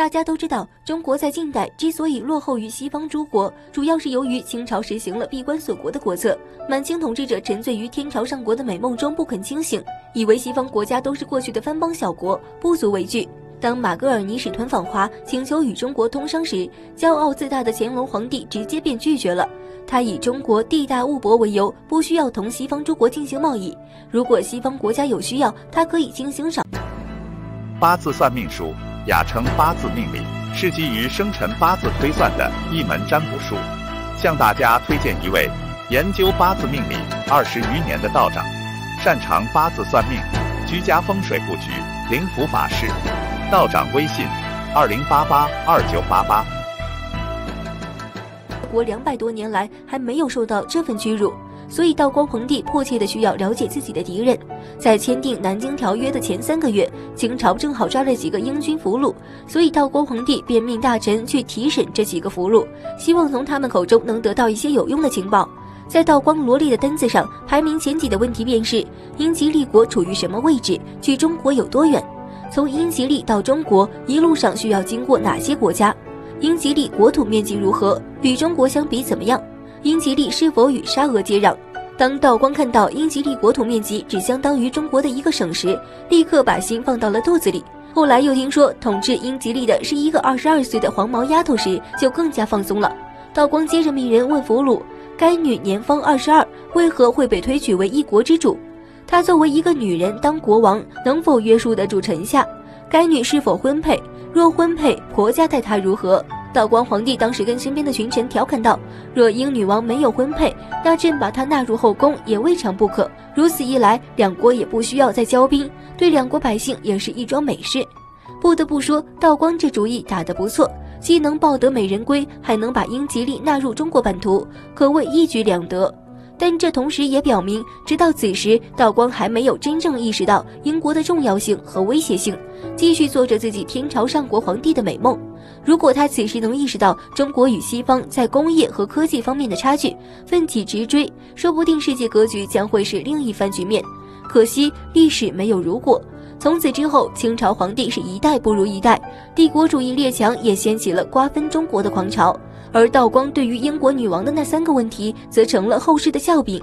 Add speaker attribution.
Speaker 1: 大家都知道，中国在近代之所以落后于西方诸国，主要是由于清朝实行了闭关锁国的国策。满清统治者沉醉于天朝上国的美梦中不肯清醒，以为西方国家都是过去的藩邦小国，不足为惧。当马格尔尼使团访华，请求与中国通商时，骄傲自大的乾隆皇帝直接便拒绝了。他以中国地大物博为由，不需要同西方诸国进行贸易。如果西方国家有需要，他可以进行赏。
Speaker 2: 八字算命术。雅称八字命理，是基于生辰八字推算的一门占卜术。向大家推荐一位研究八字命理二十余年的道长，擅长八字算命、居家风水布局、灵符法事。道长微信：二零八八二九八八。
Speaker 1: 国两百多年来还没有受到这份屈辱。所以，道光皇帝迫切的需要了解自己的敌人。在签订南京条约的前三个月，清朝正好抓了几个英军俘虏，所以道光皇帝便命大臣去提审这几个俘虏，希望从他们口中能得到一些有用的情报。在道光罗列的单子上，排名前几的问题便是：英吉利国处于什么位置？距中国有多远？从英吉利到中国一路上需要经过哪些国家？英吉利国土面积如何？与中国相比怎么样？英吉利是否与沙俄接壤？当道光看到英吉利国土面积只相当于中国的一个省时，立刻把心放到了肚子里。后来又听说统治英吉利的是一个二十二岁的黄毛丫头时，就更加放松了。道光接着命人问俘虏：“该女年方二十二，为何会被推举为一国之主？她作为一个女人当国王，能否约束得住臣下？该女是否婚配？若婚配，婆家待她如何？”道光皇帝当时跟身边的群臣调侃道：“若英女王没有婚配，那朕把她纳入后宫也未尝不可。如此一来，两国也不需要再交兵，对两国百姓也是一桩美事。”不得不说，道光这主意打得不错，既能抱得美人归，还能把英吉利纳入中国版图，可谓一举两得。但这同时也表明，直到此时，道光还没有真正意识到英国的重要性和威胁性，继续做着自己天朝上国皇帝的美梦。如果他此时能意识到中国与西方在工业和科技方面的差距，奋起直追，说不定世界格局将会是另一番局面。可惜历史没有如果，从此之后，清朝皇帝是一代不如一代，帝国主义列强也掀起了瓜分中国的狂潮。而道光对于英国女王的那三个问题，则成了后世的笑柄。